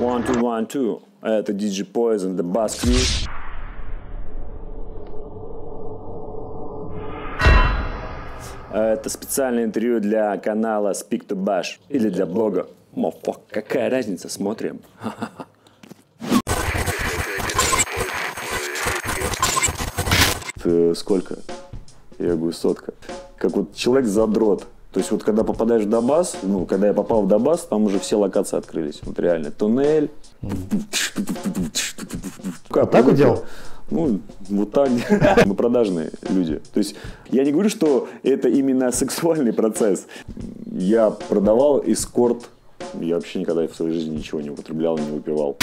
One, two, one, two. Это DJ Poison, The Bass Crew. Это специальное интервью для канала Speak to Bash или для блога. Мофак, какая разница, смотрим. Сколько? Я говорю, сотка. Как вот человек задрот. То есть вот когда попадаешь в Дабас, ну, когда я попал в Дабас, там уже все локации открылись. Вот реально, туннель. Вот так вот делал? Ну, вот так. Мы продажные люди. То есть я не говорю, что это именно сексуальный процесс. Я продавал эскорт. Я вообще никогда в своей жизни ничего не употреблял, не выпивал.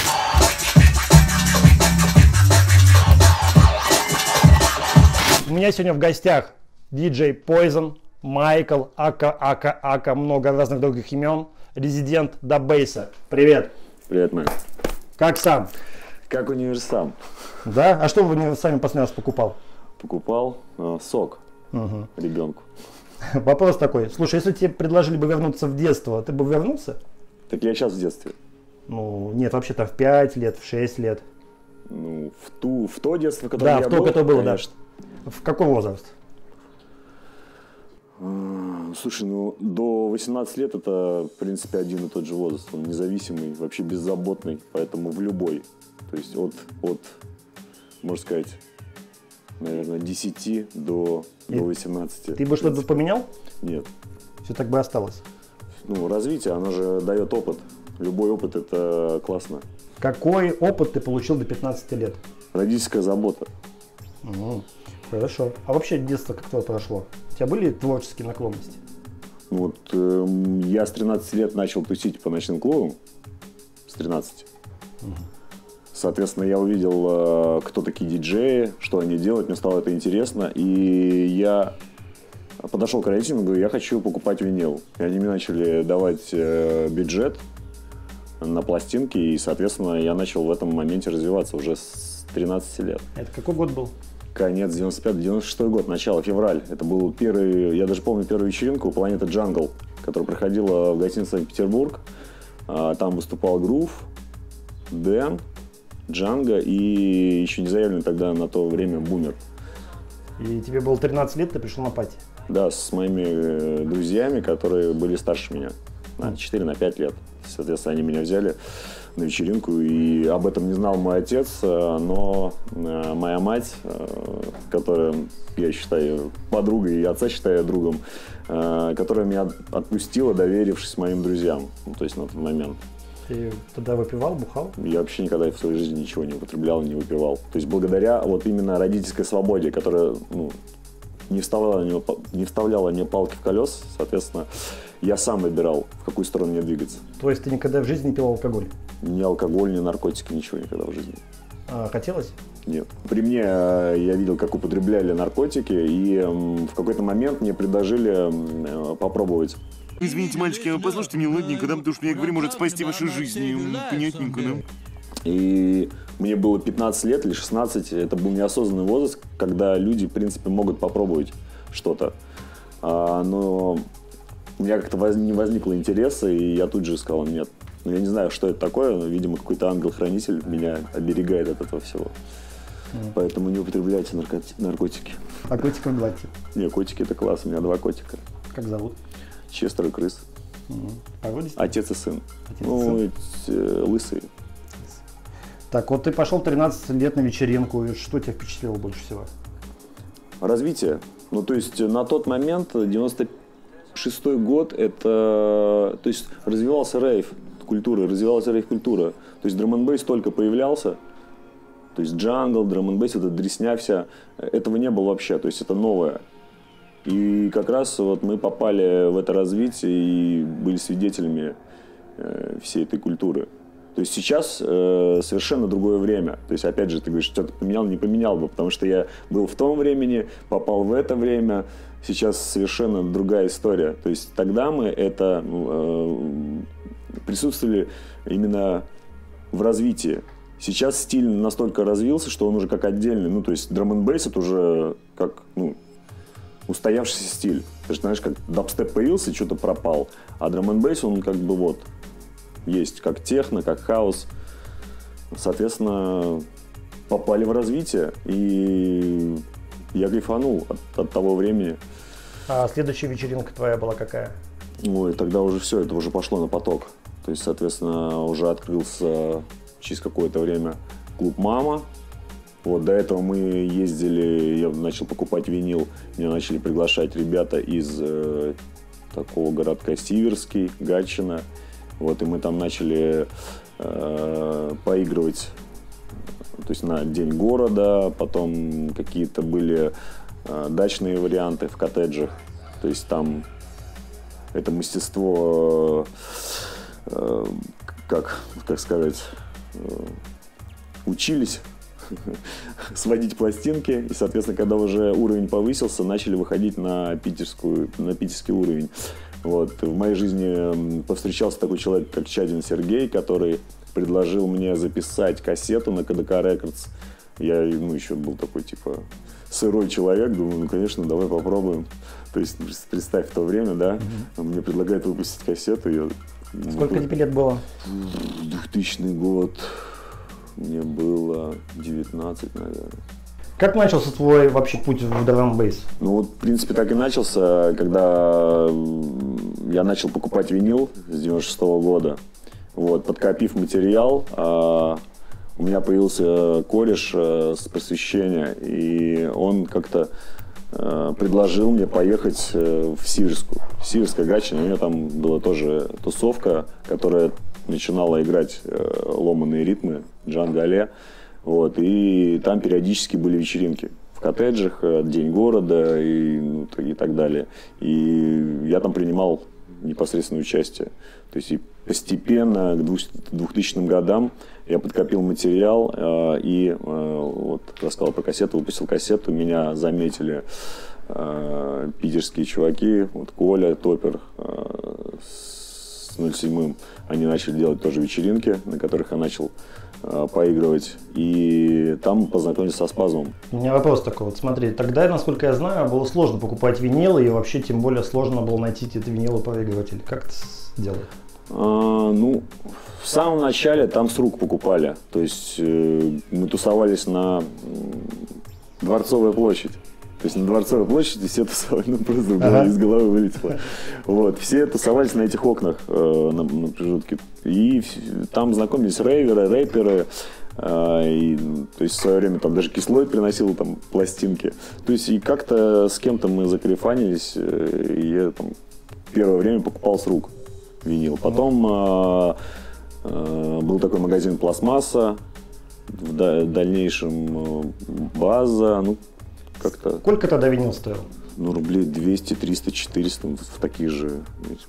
У меня сегодня в гостях диджей Poison, Майкл, Ака, Ака, Ака, много разных других имен, резидент Дабейса. Привет. Привет, Мэн. Как сам? Как универсам. Да? А что вы сами последний раз покупал? Покупал э, сок Угу. ребенку. Вопрос такой. Слушай, если тебе предложили бы вернуться в детство, ты бы вернулся? Так я сейчас в детстве. Ну, нет, вообще там в 5 лет, в 6 лет. Ну, в, ту, в то детство, которое Да, я в то, был, которое было, да. конечно. В какой возраст? Слушай, ну до 18 лет это, в принципе, один и тот же возраст. Он независимый, вообще беззаботный, поэтому в любой. То есть от, от можно сказать, наверное, 10 до, до 18. Ты бы что-то поменял? Нет. Все так бы осталось. Ну, развитие, оно же дает опыт. Любой опыт это классно. Какой опыт ты получил до 15 лет? Родительская забота. Мгм. Хорошо. А вообще детство как твое прошло? У тебя были творческие наклонности? Вот эм, я с 13 лет начал тусить по ночным клубам. С 13. Соответственно, я увидел, э, кто такие диджеи, что они делают, мне стало это интересно. И я подошел к родителям и говорю, я хочу покупать винил. И они мне начали давать э, бюджет на пластинки, и, соответственно, я начал в этом моменте развиваться уже с 13 лет. Это какой год был? Конец 95-96 год, начало, февраль. Это был первый, я даже помню первую вечеринку «Планета Джангл», которая проходила в гостинице Санкт-Петербург. А, Там выступал Грув, Дэн, Джанго и еще не заявленный тогда на то время Бумер. И тебе было 13 лет, ты пришел на пати. Да, с моими э, друзьями, которые были старше меня на 4 на 5 лет. Соответственно, они меня взяли на вечеринку, и об этом не знал мой отец, э, но э, моя мать, э, которая, я считаю, подругой, и отца считаю другом, которая меня отпустила, доверившись моим друзьям, ну, то есть на тот момент. Ты тогда выпивал, бухал? Я вообще никогда в своей жизни ничего не употреблял, не выпивал. То есть благодаря вот именно родительской свободе, которая ну, не, вставляла не вставляла мне палки в колес, соответственно, я сам выбирал, в какую сторону мне двигаться. То есть ты никогда в жизни не пил алкоголь? Ни алкоголь, ни наркотики, ничего никогда в жизни. А, хотелось? Нет. При мне э, я видел, как употребляли наркотики, и м, в какой-то момент мне предложили м, э, попробовать. Извините, мальчики, а послушайте мне ладненько, да, потому что я говорю, может спасти ваши жизни. М, Понятненько, да? И мне было 15 лет или 16, это был неосознанный возраст, когда люди, в принципе, могут попробовать что-то. А, но у меня как-то воз- не возникло интереса, и я тут же сказал нет. Ну, я не знаю, что это такое, но, видимо, какой-то ангел-хранитель меня оберегает от этого всего. Поэтому не употребляйте наркоти- наркотики. А котика гладьте. Не, котики это класс, у меня два котика. Как зовут? Честер и крыс. Породистый? Отец и сын. Отец и ну, сын. эти, э. Так, вот ты пошел 13 лет на вечеринку, и что тебя впечатлило больше всего? Развитие. Ну, то есть э, на тот момент, 96 год, это, то есть развивался рейв культура, развивалась рейв-культура. То есть драм только появлялся, то есть джангл, драм н это дресня вся, этого не было вообще, то есть это новое. И как раз вот мы попали в это развитие и были свидетелями э, всей этой культуры. То есть сейчас э, совершенно другое время. То есть, опять же, ты говоришь, что-то поменял, не поменял бы, потому что я был в том времени, попал в это время. Сейчас совершенно другая история. То есть тогда мы это э, присутствовали именно в развитии. Сейчас стиль настолько развился, что он уже как отдельный. Ну, то есть драм н это уже как, ну, устоявшийся стиль. Ты же знаешь, как дабстеп появился, что-то пропал, а драм н он как бы вот. Есть как техно, как хаос. Соответственно, попали в развитие, и я кайфанул от, от того времени. А следующая вечеринка твоя была какая? Ой, тогда уже все, это уже пошло на поток. То есть, соответственно, уже открылся через какое-то время клуб «Мама». Вот, до этого мы ездили, я начал покупать винил, меня начали приглашать ребята из э, такого городка Сиверский, Гатчина. Вот, и мы там начали э, поигрывать то есть на день города, потом какие-то были э, дачные варианты в коттеджах, то есть там это мастерство, э, как, как сказать, э, учились сводить пластинки, и, соответственно, когда уже уровень повысился, начали выходить на, питерскую, на питерский уровень. Вот. В моей жизни повстречался такой человек, как Чадин Сергей, который предложил мне записать кассету на КДК Рекордс. Я, ну, еще был такой, типа, сырой человек, думаю, ну, конечно, давай попробуем. То есть, представь, в то время, да, mm-hmm. мне предлагают выпустить кассету. Я, Сколько тебе лет было? 2000 год. Мне было 19, наверное. Как начался твой вообще путь в драм бейс? Ну вот, в принципе, так и начался, когда я начал покупать винил с 96 -го года. Вот, подкопив материал, а, у меня появился кореш а, с просвещения, и он как-то а, предложил мне поехать э, в Сиверскую. Сиверская Гатчина, у меня там была тоже тусовка, которая начинала играть э, ломаные ритмы, Джан Гале. Вот, и там периодически были вечеринки в коттеджах, э, День города и, ну, и так далее. И я там принимал непосредственное участие. То есть и постепенно к 2000 годам я подкопил материал э, и э, вот рассказал про кассету, выпустил кассету, меня заметили э, питерские чуваки, вот Коля, Топер э, с 07 они начали делать тоже вечеринки, на которых я начал поигрывать. И там познакомился со спазмом. У меня вопрос такой. Вот смотри, тогда, насколько я знаю, было сложно покупать винилы, и вообще тем более сложно было найти эти винилы проигрыватели. Как это сделать? А, ну, в самом начале там с рук покупали. То есть э, мы тусовались на Дворцовая площадь. То есть на Дворцовой площади все тусовались, ну просто ага. из головы вылетело. Вот, все тусовались на этих окнах э, на, на промежутке. И там знакомились рейверы, рэперы. Э, и, то есть в свое время там даже кислой приносил там пластинки. То есть и как-то с кем-то мы закарифанились, э, и я там первое время покупал с рук винил. Потом э, э, был такой магазин «Пластмасса», в дальнейшем э, база, ну, как-то... Сколько тогда винил стоил? Ну, рублей 200, 300, 400 в таких же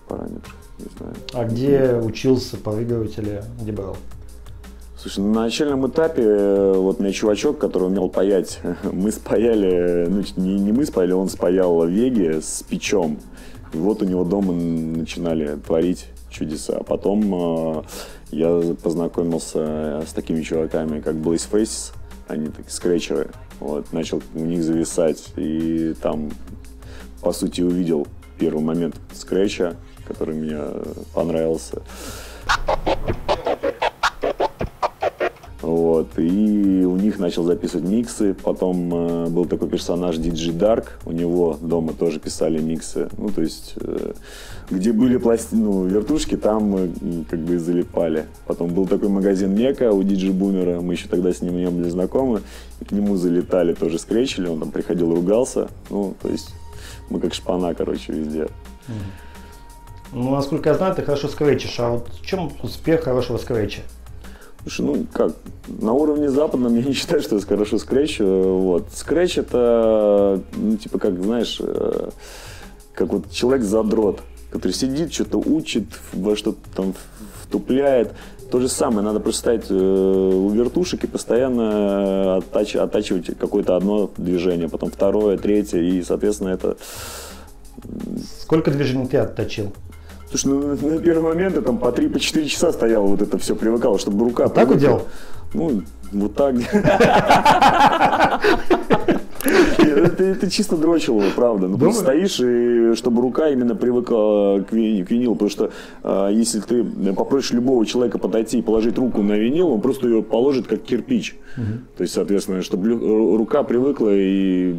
параметрах, не знаю. А где учился повыгрывать или где брал? Слушай, на начальном этапе э, вот у меня чувачок, который умел паять, мы спаяли, ну не, не мы спаяли, он спаял веги с печом. И вот у него дома начинали творить чудеса. А потом э, я познакомился с такими чуваками, как Blaze Faces, они такие скретчеры. Вот, начал у них зависать. И там, по сути, увидел первый момент скретча, который мне понравился. Вот, и у них начал записывать миксы. Потом э, был такой персонаж DJ Dark, у него дома тоже писали миксы. Ну, то есть, э, где были пласти... ну, вертушки, там мы как бы залипали. Потом был такой магазин Мека у DJ Бумера, мы еще тогда с ним не были знакомы. И к нему залетали, тоже скречили, он там приходил, ругался. Ну, то есть, мы как шпана, короче, везде. Ну, насколько я знаю, ты хорошо скретчишь. А вот в чем успех хорошего скретча? Слушай, ну как, на уровне западном я не считаю, что я хорошо скретч. Вот. Скретч это, ну, типа, как, знаешь, э, как вот человек-задрот, который сидит, что-то учит, во что-то там втупляет. То же самое, надо просто стоять э, у вертушек и постоянно оттач, оттачивать какое-то одно движение, потом второе, третье, и, соответственно, это... Сколько движений ты отточил? Слушай, ну на первый момент я там по 3-4 по часа стоял, вот это все привыкало, чтобы рука... Вот так вот делал? Ну, вот так. Это это чисто дрочилово, правда. Ну, просто стоишь, и чтобы рука именно привыкла к ви- к винилу. Потому что а, если ты попросишь любого человека подойти и положить руку на винил, он просто ее положит как кирпич. То есть, соответственно, чтобы рука привыкла и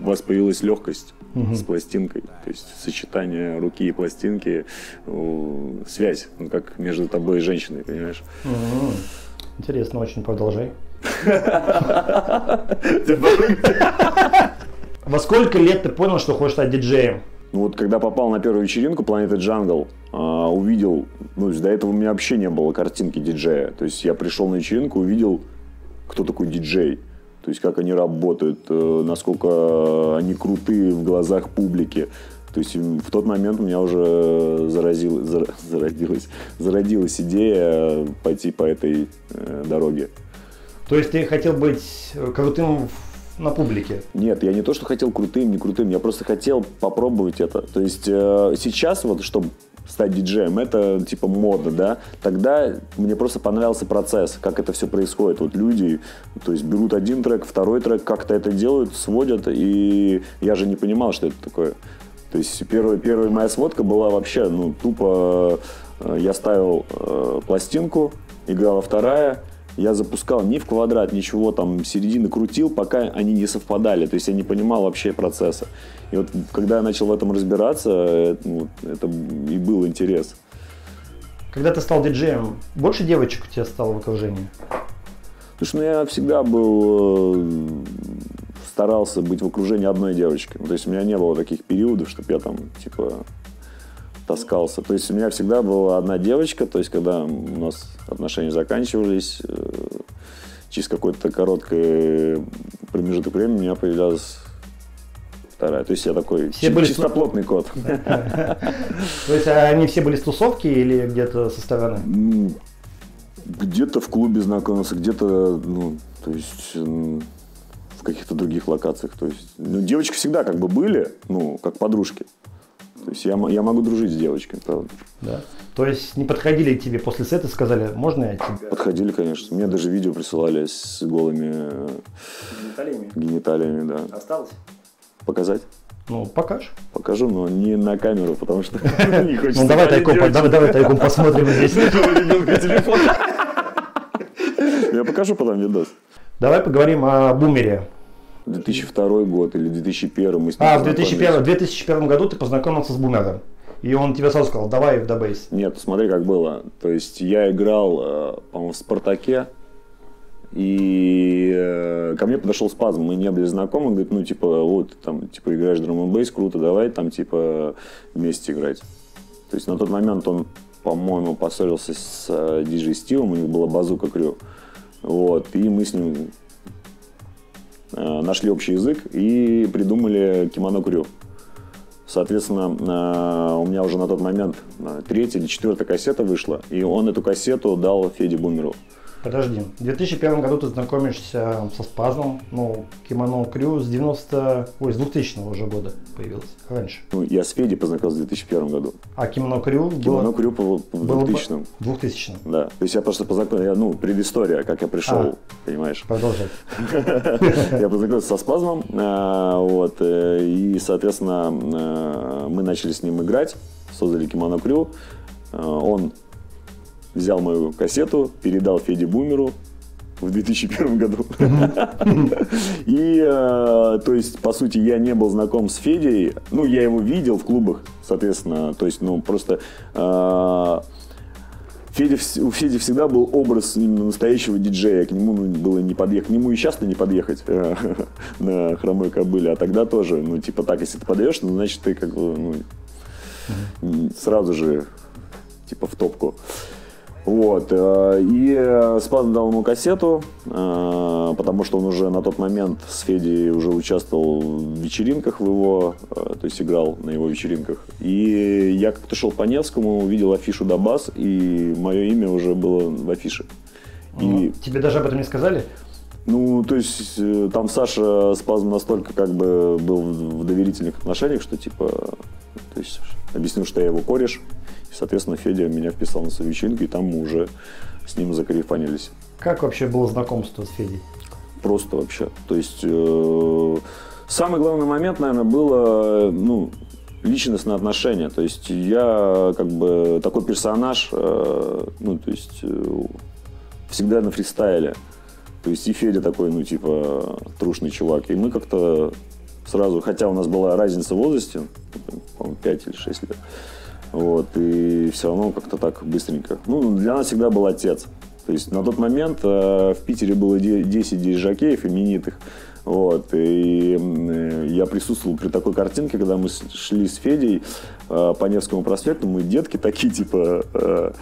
у вас появилась легкость с пластинкой. То есть сочетание руки и пластинки, э, связь, ну, как между тобой и женщиной, понимаешь? Интересно, очень продолжай. Во сколько лет ты понял, что хочешь стать диджеем? Ну вот когда попал на первую вечеринку Планеты Джангл, а, увидел, ну до этого у меня вообще не было картинки диджея. То есть я пришел на вечеринку, увидел, кто такой диджей. То есть как они работают, э, насколько они крутые в глазах публики. То есть в тот момент у меня уже заразил, зар- зародилась, зародилась идея пойти по этой э, дороге. То есть ты хотел быть э, крутым в- на публике? Нет, я не то, что хотел крутым, не крутым, я просто хотел попробовать это. То есть э, сейчас вот, чтобы стать диджеем, это типа мода, да. Тогда мне просто понравился процесс, как это все происходит. Вот люди, то есть берут один трек, второй трек, как-то это делают, сводят, и я же не понимал, что это такое. То есть первая, первая моя сводка была вообще, ну, тупо э, я ставил э, пластинку, играла вторая, я запускал ни в квадрат, ничего там середины крутил, пока они не совпадали. То есть я не понимал вообще процесса. И вот когда я начал в этом разбираться, э, ну, это и был интерес. Когда ты стал диджеем, больше девочек у тебя стало в окружении? Что ну, я всегда был, э, старался быть в окружении одной девочки. Ну, То есть у меня не было таких периодов, чтобы я там, типа, таскался. То есть у меня всегда была одна девочка, то есть когда у нас отношения заканчивались, э, через какой-то короткий промежуток времени у меня появлялась вторая. То есть я такой Все чи- были с- чистоплотный кот. То есть они все были с тусовки или где-то со стороны? Где-то в клубе знакомился, где-то, ну, то есть в каких-то других локациях. То есть, ну, девочки всегда как бы были, ну, как подружки. То есть я, я могу дружить с девочками, правда. Да. То есть не подходили к тебе после сета и сказали, можно я тебя? Подходили, конечно. Мне даже видео присылали с голыми э, гениталиями, да. Осталось? Показать? Ну, покажешь. Покажу, но не на камеру, потому что не хочется. Ну давай тайком, давай, давай тайком посмотрим здесь. Я покажу потом видос. Давай поговорим о бумере. 2002 год или 2001 мы с ним А, в познакомились. 2001, в 2001 году ты познакомился с бумером. И он тебе сразу сказал, давай в Дабейс. Нет, смотри, как было. То есть я играл, э, по-моему, в «Спартаке», и э, ко мне подошел спазм, мы не были знакомы, он говорит, ну, типа, вот, ты там, типа, играешь драм н бейс, круто, давай там, типа, вместе играть. То есть на тот момент он, по-моему, поссорился с э, диджей Стивом, у них была базука крю. Вот, и мы с ним нашли общий язык и придумали кимоно крю. Соответственно, э, у меня уже на тот момент э, третья или четвертая кассета вышла, и он эту кассету дал Феде Бумеру. Подожди, в 2001 году ты знакомишься со спазмом, ну, Кимоно Крю с 90, ой, с 2000 уже года появилось, раньше. Ну, я с Федей познакомился в 2001 году. А Кимоно Крю Кимоно было, Крю по, по было 2000 в 2000 Да. То есть я просто познакомился, ну, предыстория, как я пришел, А. понимаешь. Продолжай. Я познакомился со спазмом, э, вот, э, и, соответственно, э, мы начали с ним играть, создали Кимоно Крю. Э, Он взял мою кассету, передал Феде Бумеру в 2001 году. И, э, то есть, по сути, я не был знаком с Федей. Ну, я его видел в клубах, соответственно. То есть, ну, просто э, Федя, у Феди всегда был образ именно настоящего диджея. К нему ну, было не подъехать. К нему и сейчас-то не подъехать э, на хромой кобыле. А тогда тоже, ну, типа так, если ты подъешь, ну, значит, ты как бы, ну, сразу же, типа, в топку. Вот. э, И э, Спазм дал ему кассету, э, потому что он уже на тот момент с Федей уже участвовал в вечеринках в его, э, то есть играл на его вечеринках. И я как-то шел по Невскому, увидел афишу Дабас, и мое имя уже было в афише. И Тебе даже об этом не сказали? ну, то есть, э, там Саша Спазм настолько как бы был в доверительных отношениях, что типа, то есть, объяснил, что я его кореш. Соответственно, Федя меня вписал на свою вечеринку, и там мы уже с ним закарифанились. Как вообще было знакомство с Федей? Просто вообще. То есть, э, Самый главный момент, наверное, было, ну, личностное отношение. То есть я как бы такой персонаж, э, ну, то есть э, всегда на фристайле. То есть и Федя такой, ну, типа, трушный чувак. И мы как-то сразу, хотя у нас была разница в возрасте, по-моему, 5 или 6 лет, вот, и все равно как-то так быстренько. Ну, для нас всегда был отец. То есть на тот момент э, в Питере было 10 диджакеев именитых. Вот, и э, я присутствовал при такой картинке, когда мы шли с Федей э, по Невскому проспекту, мы детки такие, типа, э,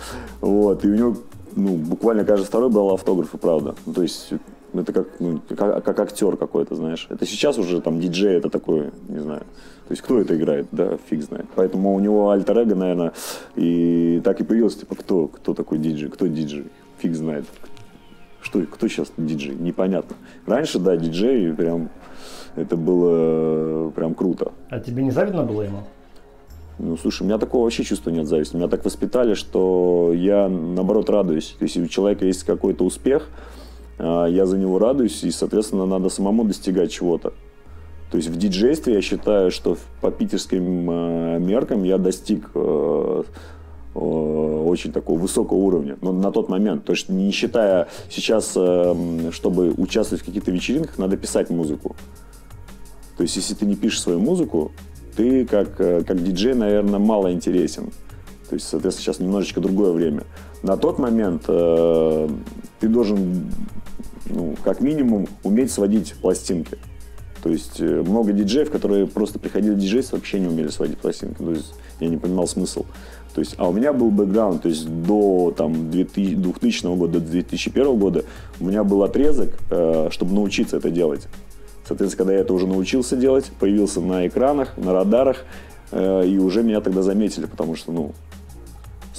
вот, и у него, ну, буквально каждый второй брал автографы, правда. Ну, то есть это как, ну, как, как актер какой-то, знаешь. Это сейчас уже там диджей, это такой, не знаю. То есть кто это играет, да, фиг знает. Поэтому у него альтер эго, наверное, и так и появилось, типа, кто, кто такой диджей, кто диджей, фиг знает. Что, кто сейчас диджей, непонятно. Раньше, да, диджей прям, это было прям круто. А тебе не завидно было ему? Ну, слушай, у меня такого вообще чувства нет зависти. Меня так воспитали, что я, наоборот, радуюсь. То есть, у человека есть какой-то успех, я за него радуюсь, и, соответственно, надо самому достигать чего-то. То есть в диджействе я считаю, что по питерским э, меркам я достиг э, э, очень такого высокого уровня. Но на тот момент. То есть не считая сейчас, э, чтобы участвовать в каких-то вечеринках, надо писать музыку. То есть если ты не пишешь свою музыку, ты как, как диджей, наверное, мало интересен. То есть, соответственно, сейчас немножечко другое время. На тот момент э, ты должен ну, как минимум, уметь сводить пластинки. То есть э, много диджеев, которые просто приходили в диджейство, вообще не умели сводить пластинки. То есть я не понимал смысл. То есть, а у меня был бэкграунд, то есть до там, 2000, 2000 года, до 2001 года у меня был отрезок, э, чтобы научиться это делать. Соответственно, когда я это уже научился делать, появился на экранах, на радарах, э, и уже меня тогда заметили, потому что, ну,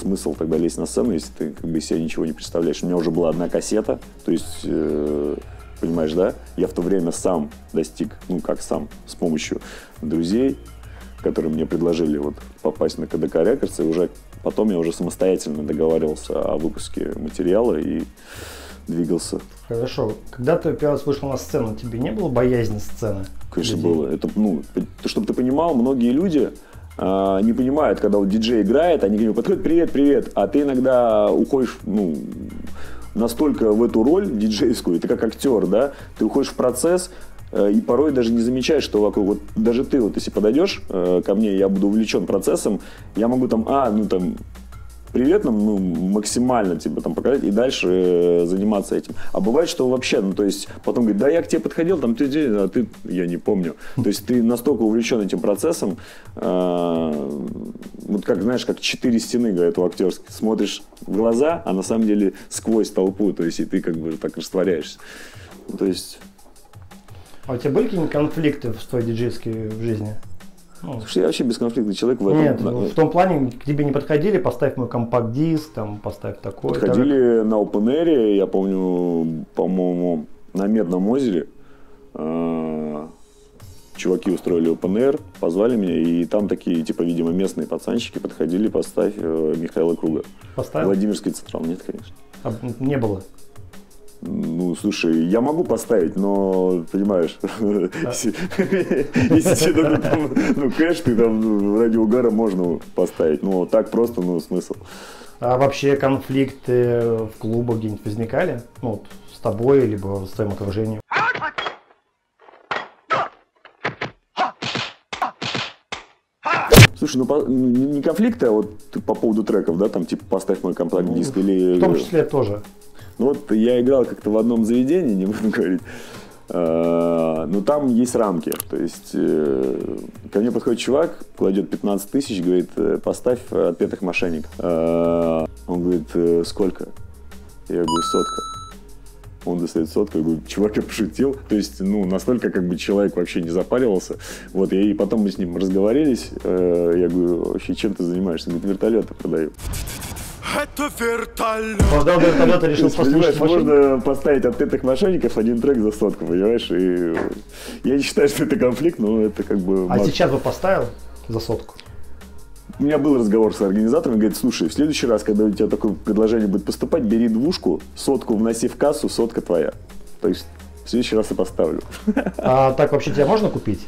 смысл тогда лезть на сцену, если ты как бы из себя ничего не представляешь. У меня уже была одна кассета, то есть, э, понимаешь, да? Я в то время сам достиг, ну как сам, с помощью друзей, которые мне предложили вот попасть на КДК Рекордс, и уже потом я уже самостоятельно договаривался о выпуске материала и двигался. Хорошо. Когда ты первый раз вышел на сцену, тебе не было боязни сцены? Конечно, людей? было. Это, ну, чтобы ты понимал, многие люди, а, не понимают, когда вот диджей играет, они говорят, подходит, привет, привет, а ты иногда уходишь, ну, настолько в эту роль диджейскую, ты как актер, да, ты уходишь в процесс, э, и порой даже не замечаешь, что вокруг. Вот даже ты, вот если подойдешь э, ко мне, я буду увлечен процессом, я могу там, а, ну там, привет нам ну, максимально типа там показать и дальше э, заниматься этим. А бывает, что вообще, ну то есть потом говорит, да я к тебе подходил, там ты, а ты, я не помню. То есть ты настолько увлечен этим процессом, э, вот как, знаешь, как четыре стены, говорят у актерских, смотришь в глаза, а на самом деле сквозь толпу, то есть и ты как бы так растворяешься. То есть... А у тебя были какие-нибудь конфликты в твоей диджейской жизни? Ну, Слушай, я вообще бесконфликтный человек в этом. Нет, в том плане к тебе не подходили, поставь мой компакт-диск, там, поставь такой. Подходили так. на Open Air, я помню, по-моему, на Медном озере. Э, чуваки устроили Open Air, позвали меня, и там такие, типа, видимо, местные пацанчики подходили, поставь э, Михаила Круга. Поставил? Владимирский Централ, нет, конечно. А, не было? Ну, слушай, я могу поставить, но, понимаешь, если тебе ну, кэш, ты там ну, ради угара можно поставить. Ну, так просто, ну, смысл. А вообще конфликты в клубах где-нибудь возникали? Ну, с тобой, либо с твоим окружением? Слушай, ну по, не конфликты, а вот по поводу треков, да, там типа поставь мой компакт-диск ну, или... В том числе тоже. Ну вот я играл как-то в одном заведении, не буду говорить, а, но там есть рамки. То есть э, ко мне подходит чувак, кладет 15 тысяч, говорит, «Э, поставь отпетых мошенников. А, он говорит, «Э, сколько? Я говорю, сотка. Он достает сотку, я говорю, чувак, я пошутил. То есть, ну, настолько как бы человек вообще не запаривался. Вот, и потом мы с ним разговорились. Я говорю, вообще, чем ты занимаешься? Он говорит, вертолеты продаю. Это вертолет. Продал вертолет и решил послушать Можно поставить от этих мошенников один трек за сотку, понимаешь? И я не считаю, что это конфликт, но это как бы... А сейчас бы поставил за сотку? У меня был разговор с организатором, говорит, слушай, в следующий раз, когда у тебя такое предложение будет поступать, бери двушку, сотку вноси в кассу, сотка твоя. То есть В следующий раз я поставлю. А так вообще тебя можно купить?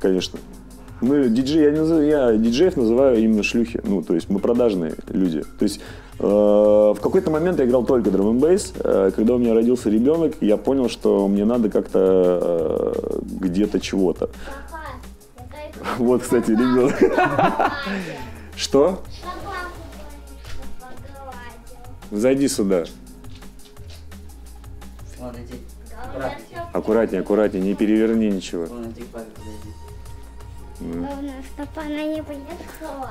Конечно. Мы диджей, я, не называю, я диджеев называю именно шлюхи. Ну, то есть мы продажные люди. То есть э, в какой-то момент я играл только драм н бейс. Э, когда у меня родился ребенок, я понял, что мне надо как-то э, где-то чего-то. Вот, кстати, ребенок. Что? Зайди сюда. Аккуратнее, аккуратнее, не переверни ничего. Чтобы она не поехала.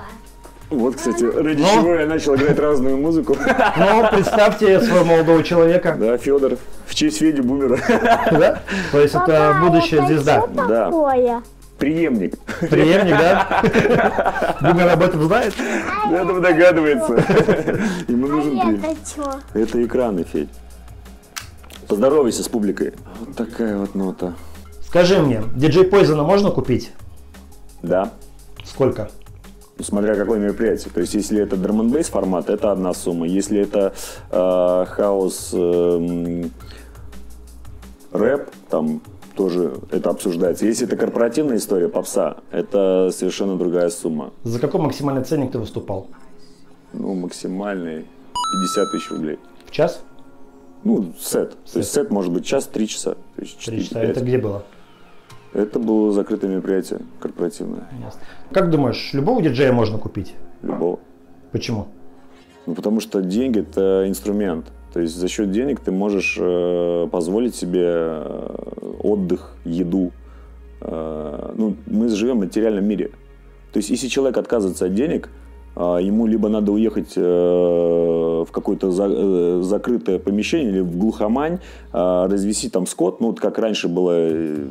Вот, кстати, ради Ну? чего я начал играть разную музыку. Ну, представьте своего молодого человека. Да, Федор, в честь Феди Бумера. Да? То есть это будущая звезда. Да, Такое. преемник. Преемник, да? Бумер об этом знает? Это догадывается. Ему нужен А это что? Это экраны, Федь. Поздоровайся с публикой. Вот такая вот нота. Скажи мне, диджей Пойзена можно купить? Да. Сколько? Смотря какое мероприятие. То есть, если это драм н формат, это одна сумма. Если это э, хаос эм, рэп, там тоже это обсуждается. Если это корпоративная история, попса, это совершенно другая сумма. За какой максимальный ценник ты выступал? Ну, максимальный 50 тысяч рублей. В час? Ну, сет. То есть сет может быть час, три часа. Три 4-5. часа. Это где было? Это было закрытое мероприятие корпоративное. Ясно. Как думаешь, любого диджея можно купить? Любого. Почему? Ну, потому что деньги – это инструмент. То есть за счет денег ты можешь э, позволить себе э, отдых, еду. Э, ну, мы живем в материальном мире. То есть если человек отказывается от денег, ему либо надо уехать э, в какое-то за- э, закрытое помещение или в глухомань, э, развести там скот. Ну, вот как раньше было э,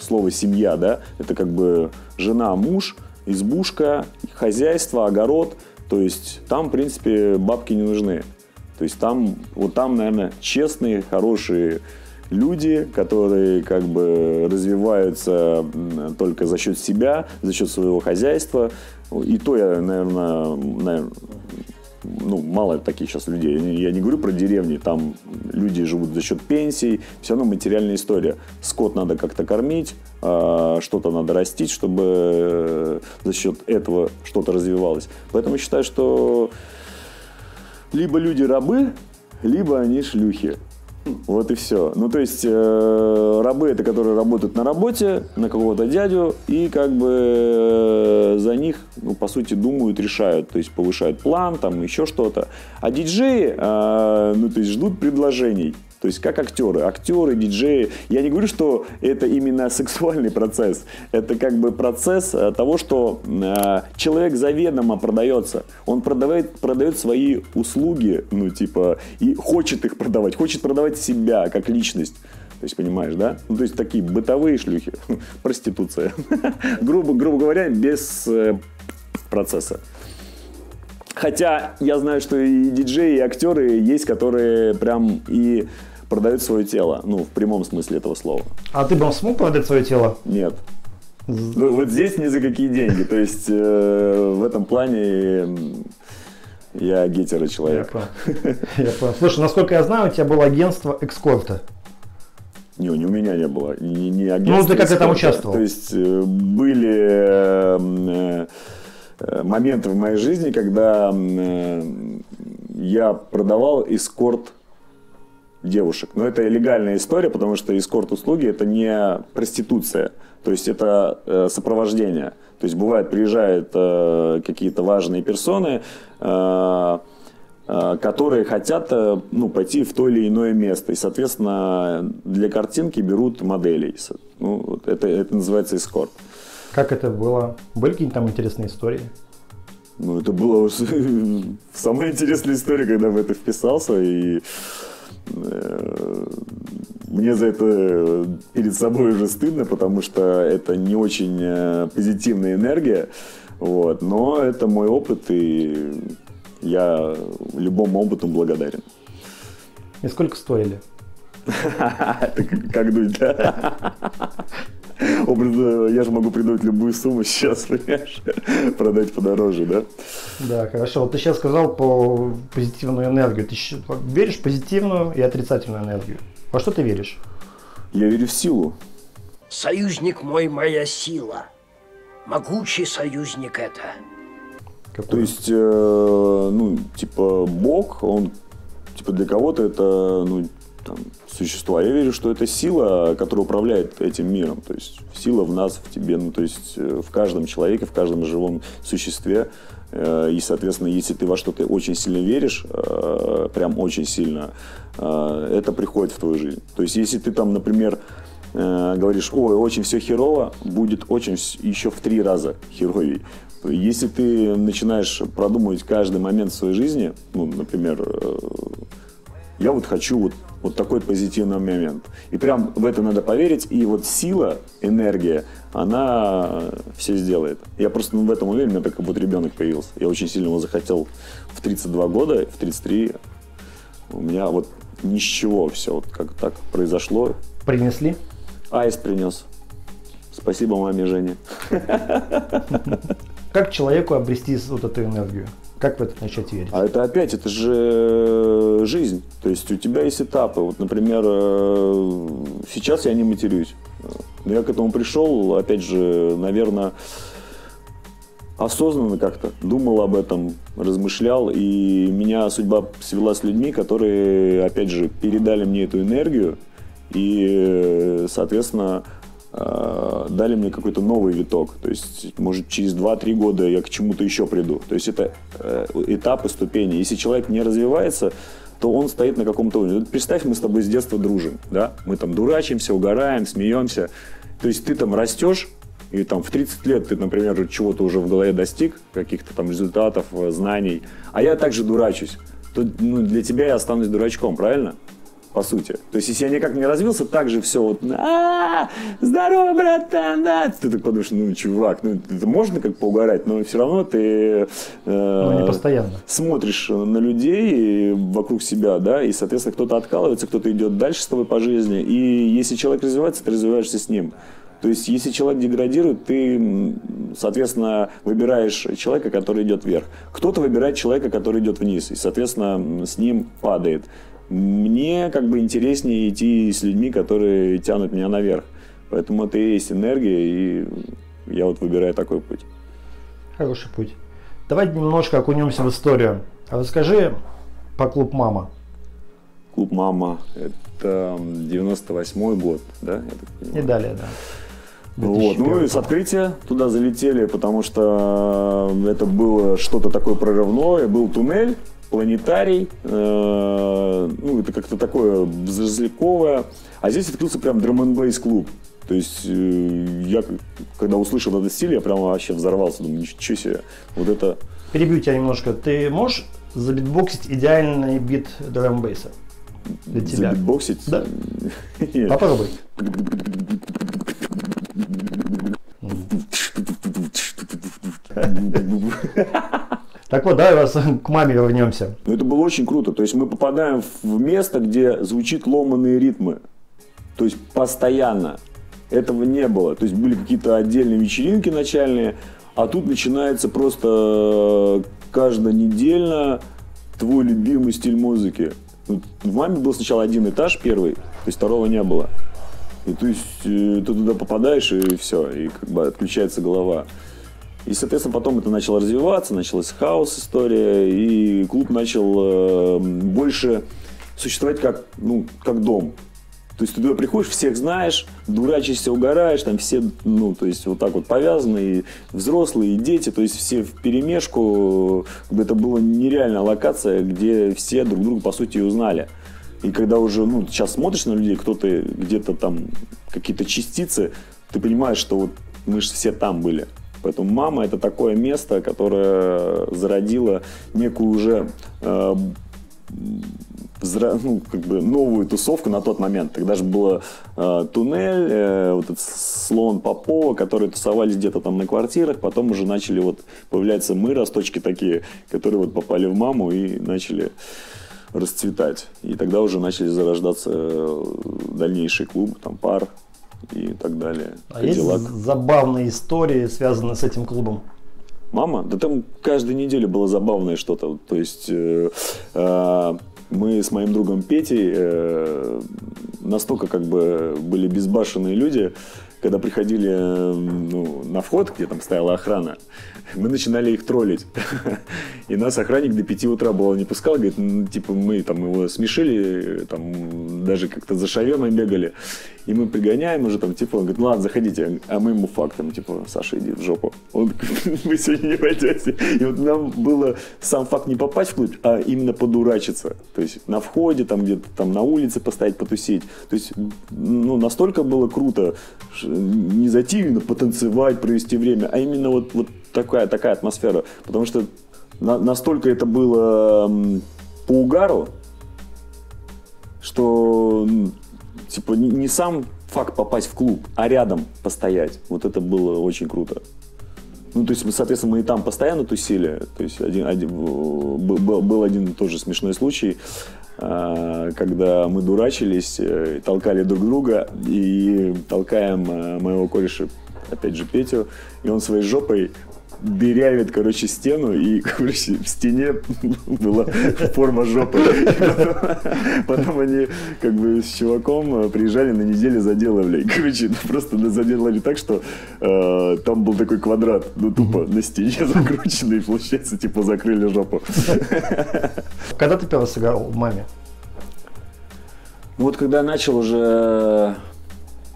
слово «семья», да? Это как бы жена, муж, избушка, хозяйство, огород. То есть там, в принципе, бабки не нужны. То есть там, вот там, наверное, честные, хорошие люди, которые как бы развиваются только за счет себя, за счет своего хозяйства. И то я, наверное, наверное ну, мало таких сейчас людей. Я не, я не говорю про деревни, там люди живут за счет пенсий, все равно материальная история. Скот надо как-то кормить, а, что-то надо растить, чтобы э, за счет этого что-то развивалось. Поэтому считаю, что либо люди рабы, либо они шлюхи. Вот и все. Ну, то есть, э, рабы это которые работают на работе, на какого-то дядю, и как бы э, за них, ну, по сути, думают, решают. То есть, повышают план, там, еще что-то. А диджеи, э, ну, то есть, ждут предложений. То есть, как актеры. Актеры, диджеи. Я не говорю, что это именно сексуальный процесс. Это как бы процесс э, того, что э, человек заведомо продается. Он продавает, продает свои услуги, ну, типа, и хочет их продавать. Хочет продавать себя как личность. То есть, понимаешь, да? Ну, то есть, такие бытовые шлюхи. Проституция. грубо, грубо говоря, без э, процесса. Хотя я знаю, что и диджеи, и актеры есть, которые прям и продают свое тело. Ну, в прямом смысле этого слова. А ты бы смог продать свое тело? Нет. Ну, вот здесь ни за какие деньги. То есть э, в этом плане я гетеро Я человек. понял. Я понял. Слушай, насколько я знаю, у тебя было агентство экскорта. Не, не у меня не было. Не, не агентство Ну, ты как ты там участвовал? То есть э, были э, э, моменты в моей жизни, когда э, я продавал эскорт девушек. Но это легальная история, потому что эскорт-услуги это не проституция. То есть это э, сопровождение. То есть бывает, приезжают э, какие-то важные персоны, э, э, которые хотят э, ну, пойти в то или иное место. И, соответственно, для картинки берут моделей. Ну, это, это называется эскорт. Как это было? Были какие-нибудь там интересные истории? Ну, это была самая интересная история, когда в это вписался, и э, мне за это перед собой уже стыдно, потому что это не очень э, позитивная энергия, вот, но это мой опыт, и я любому опыту благодарен. И сколько стоили? Как дуть, да? Образно, я же могу придумать любую сумму сейчас, понимаешь? Продать подороже, да? Да, хорошо. Вот ты сейчас сказал по позитивную энергию. Ты веришь в позитивную и отрицательную энергию? Во что ты веришь? Я верю в силу. Союзник мой, моя сила. Могучий союзник это. То есть, э, ну, типа, Бог, он, типа, для кого-то это, ну, там, существо. А я верю, что это сила, которая управляет этим миром. То есть, сила в нас, в тебе, ну, то есть, э, в каждом человеке, в каждом живом существе. Э, И, соответственно, если ты во что-то очень сильно веришь, э, прям очень сильно, это приходит в твою жизнь. То есть, если ты там, например, говоришь, ой, очень все херово, будет очень еще в три раза херовей. Если ты начинаешь продумывать каждый момент в своей жизни, ну, например, я вот хочу вот, вот такой позитивный момент. И прям в это надо поверить. И вот сила, энергия, она все сделает. Я просто ну, в этом уверен, у меня так как будто ребенок появился. Я очень сильно его захотел в 32 года, в 33 у меня вот ни с чего все вот как так произошло. Принесли? Аист принес. Спасибо маме Жене. Как человеку обрести вот эту энергию? Как в это начать верить? А это опять, это же жизнь. То есть у тебя есть этапы. Вот, например, э, сейчас я не матерюсь. Я к этому пришел, опять же, наверное, осознанно как-то думал об этом, размышлял, и меня судьба свела с людьми, которые, опять же, передали мне эту энергию, и, э, соответственно, э, дали мне какой-то новый виток. То есть, может, через 2-3 года я к чему-то еще приду. То есть, это э, этапы, ступени. Если человек не развивается, то он стоит на каком-то уровне. Представь, мы с тобой с детства дружим, да? Мы там дурачимся, угораем, смеемся. То есть, ты там растешь, и там в 30 лет ты, например, чего-то уже в голове достиг, каких-то там результатов, э, знаний, а я также дурачусь, то ну, для тебя я останусь дурачком, правильно? По сути. То есть, если я никак не развился, так же все вот, а здорово, братан, да. Ты так подумаешь, ну, чувак, ну, это можно как поугарать, но все равно ты э, Ну, не постоянно. смотришь на людей вокруг себя, да, и, соответственно, кто-то откалывается, кто-то идет дальше с тобой по жизни, и если человек развивается, ты развиваешься с ним. То есть, если человек деградирует, ты, соответственно, выбираешь человека, который идет вверх. Кто-то выбирает человека, который идет вниз, и, соответственно, с ним падает. Мне как бы интереснее идти с людьми, которые тянут меня наверх. Поэтому это и есть энергия, и я вот выбираю такой путь. Хороший путь. Давай немножко окунемся в историю. А Расскажи по клуб «Мама». Клуб «Мама» — это 98 год, да? И понимаю? далее, да. Вот. Ну и с открытия туда залетели, потому что это было что-то такое прорывное, был туннель, планетарий, э, ну это как-то такое взросликовое. А здесь открылся прям драм н клуб. То есть э, я, когда услышал этот стиль, я прям вообще взорвался, думаю, ничего себе, вот это... Перебью тебя немножко. Ты можешь забитбоксить идеальный бит драмбейса для тебя? Забитбоксить? Да. Попробуй. Так вот, давай вас к маме вернемся. Но это было очень круто. То есть мы попадаем в место, где звучит ломаные ритмы. То есть постоянно. Этого не было. То есть были какие-то отдельные вечеринки начальные, а тут начинается просто каждонедельно твой любимый стиль музыки. В маме был сначала один этаж первый, то есть второго не было. И то есть э, ты туда попадаешь и все, и как бы отключается голова. И, соответственно, потом это начало развиваться, началась хаос история, и клуб начал э, больше существовать как, ну, как дом. То есть ты туда приходишь, всех знаешь, дурачишься, угораешь, там все, ну, то есть вот так вот повязаны, и взрослые, и дети, то есть все в перемешку. Это была нереальная локация, где все друг друга, по сути, узнали. И когда уже, ну, сейчас смотришь на людей, кто-то где-то там, какие-то частицы, ты понимаешь, что вот мы же все там были. Поэтому мама это такое место, которое зародило некую уже э, ну, как бы новую тусовку на тот момент. Тогда же был э, туннель, э, вот этот слон Попова, которые тусовались где-то там на квартирах, потом уже начали вот появляться мы, росточки такие, которые вот попали в маму и начали расцветать. И тогда уже начали зарождаться э, дальнейшие клубы, там пар и так далее. А есть Кадиллак. забавные истории, связанные с этим клубом? Мама? Да там каждую неделю было забавное что-то. То есть э, э, мы с моим другом Петей э, настолько как бы были безбашенные люди, когда приходили э, ну, на вход, где там стояла охрана, мы начинали их троллить. И нас охранник до 5 утра было не пускал, говорит, ну, типа мы там его смешили, там даже как-то за шавермой бегали. И мы пригоняем уже там, типа, он говорит, ну ладно, заходите. А мы ему фактом, типа, Саша, иди в жопу. Он вы сегодня не пойдете. И вот нам было сам факт не попасть в клуб, а именно подурачиться. То есть на входе, там где-то там на улице постоять, потусить. То есть, ну, настолько было круто не зайти именно потанцевать, провести время, а именно вот, вот такая, такая атмосфера. Потому что на- настолько это было по угару, что типа не сам факт попасть в клуб, а рядом постоять. Вот это было очень круто. Ну, то есть, соответственно, мы и там постоянно тусили. То есть, один, один, был один тоже смешной случай, а, когда мы дурачились, э, толкали друг друга и толкаем э, моего кореша, опять же, Петю, и он своей жопой дырявит, короче, стену, и, короче, в стене была форма жопы. Потом они, как бы, с чуваком э, приезжали на неделю заделывали. Короче, ну, просто заделали так, что э, там был такой квадрат, ну, тупо на стене закрученный, и, получается, типа, закрыли жопу. Когда ты первый сыграл в маме? Ну, вот когда начал уже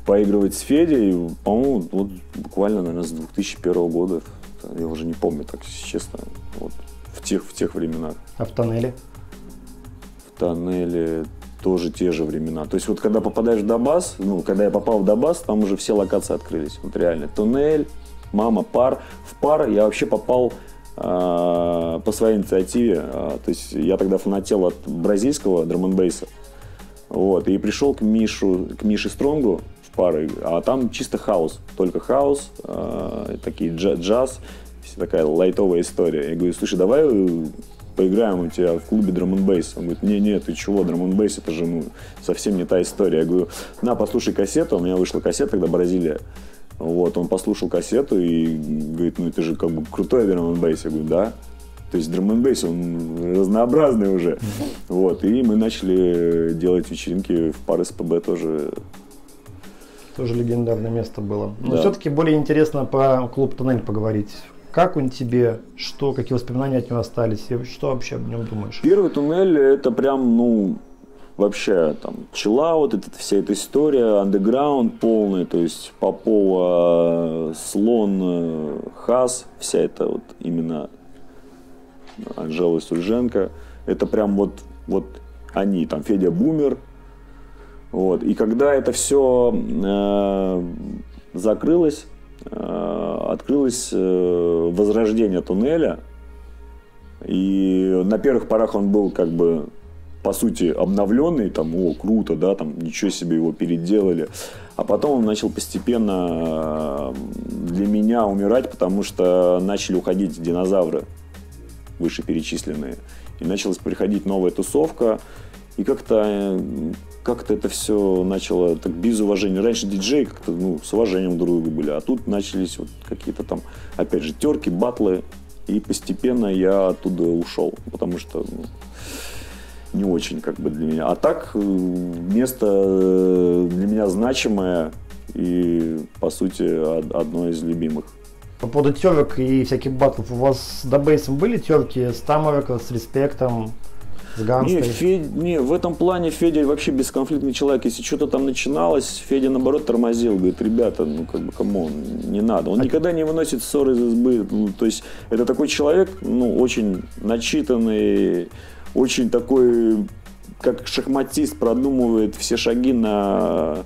поигрывать с Федей, по-моему, вот буквально, наверное, с 2001 года, я уже не помню, так честно, вот в тех, в тех временах. А в тоннеле? в тоннеле тоже те же времена. То есть вот когда попадаешь в Дабас, ну, когда я попал в Дабас, там уже все локации открылись. Вот реально. Туннель, мама, пар. В пар я вообще попал э, по своей инициативе. Э, то есть я тогда фанател от бразильского драм бейса Вот. И пришел к Мишу, к Мише Стронгу в пары, а там чисто хаос. Только хаос, э, такие джа- джаз, такая лайтовая история. Я говорю, слушай, давай э, поиграем у тебя в клубе драм Он говорит, не, не, ты чего, драм бейс это же ну, совсем не та история. Я говорю, на, послушай кассету, у меня вышла кассета тогда Бразилия. Вот, он послушал кассету и говорит, ну это же как бы крутой драм бейс Я говорю, да. То есть драм бейс он разнообразный уже. Вот, и мы начали делать вечеринки в пары СПБ тоже. Тоже легендарное место было. Но Да. все-таки более интересно про клуб Тоннель поговорить. Как он тебе? Что? Какие воспоминания от него остались? И что вообще об нем думаешь? Первый туннель это прям, ну, вообще там чиллаут, это вся эта история, андеграунд полный, то есть Попова, Слон, Хас, вся эта вот именно Анжела Сульженко, это прям вот, вот они, там Федя Бумер, вот. И когда это все закрылось, э, открылось э, возрождение туннеля, и на первых порах он был как бы по сути обновленный, там, о, круто, да, там, ничего себе его переделали. А потом он начал постепенно э, для меня умирать, потому что начали уходить динозавры вышеперечисленные. И началась приходить новая тусовка. И как-то э, как-то это все начало так без уважения. Раньше диджеи как-то ну, с уважением друг к другу были, а тут начались вот какие-то там, опять же, терки, батлы. И постепенно я оттуда ушел, потому что ну, не очень как бы для меня. А так э, место э, для меня значимое и, по сути, од- одно из любимых. По поводу терок и всяких баттлов. У вас с Da Bass ом были терки с Тамарок, с Респектом, с Не? Федь- не, в этом плане Федя вообще бесконфликтный человек. Если что-то там начиналось, Федя наоборот тормозил. Говорит, ребята, ну как бы, come on, не надо. Он никогда не выносит ссоры из избы. Ну, то есть это такой человек, ну, очень начитанный, очень такой, как шахматист, продумывает все шаги на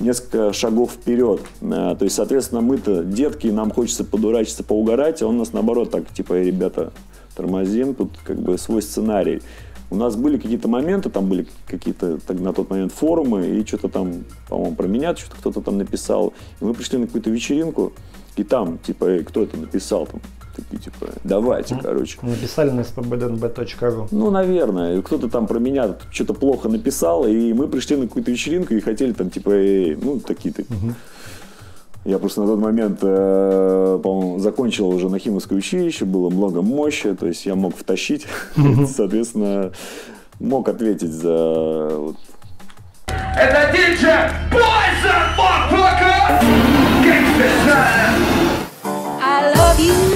несколько шагов вперед. А, То есть, соответственно, мы-то детки, нам хочется подурачиться, поугарать, а он нас наоборот так, типа, «Эй, ребята, тормозим, тут как бы свой сценарий. У нас были какие-то моменты, там были какие-то на тот момент форумы, и что-то там, по-моему, про меня что-то кто-то там написал. И мы пришли на какую-то вечеринку, и там, типа, «Эй, кто это написал? Там, такие, типа, давайте, короче. Написали на spbdnb.ru. Ну, наверное. Кто-то там про меня что-то плохо написал, и мы пришли на какую-то вечеринку и хотели там, типа, «Эй, ну, такие-то. Я просто на тот момент, э, по-моему, закончил уже на Нахимовское училище, было много мощи, то есть я мог втащить, соответственно, мог ответить за... Это диджей Бойза Мокфока! I love you.